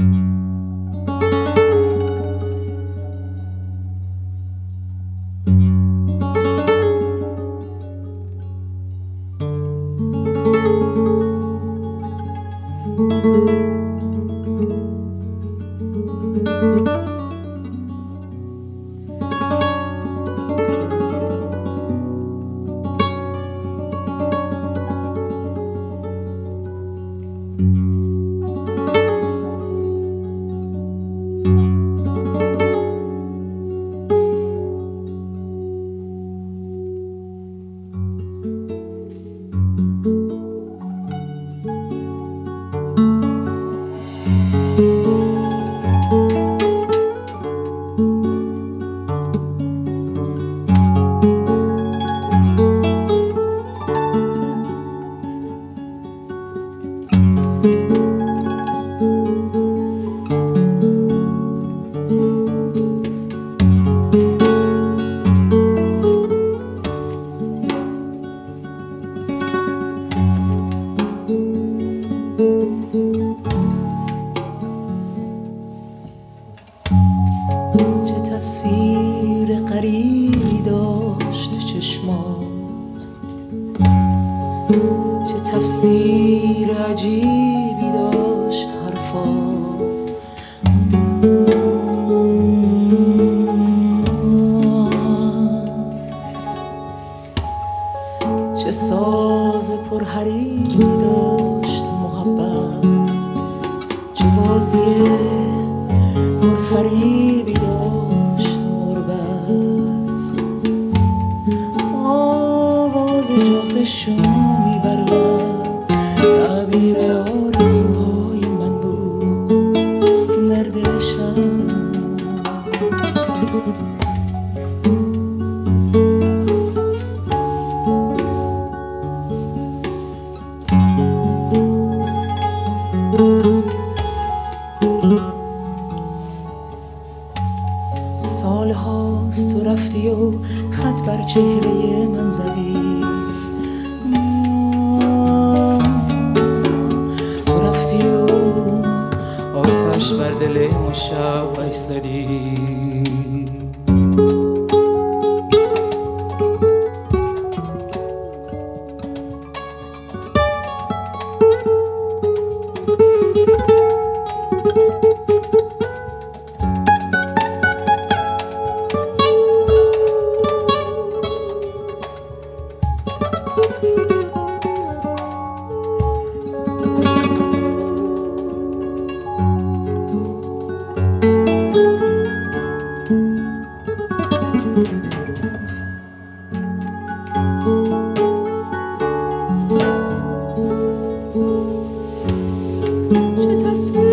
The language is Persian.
thank mm -hmm. you چه تصویر قریبی داشت چشمات. چه تفسیر عجیبی داشت حرفات. چه ساز پرحریبی داشت قضیه پرفریبی داشت غربت آواز جاخت شومی بر لب تعبیر باز تو رفتی و خط بر چهره من زدی. تو رفتی و آتش بر دل مشوش زدی thank Je t'assure.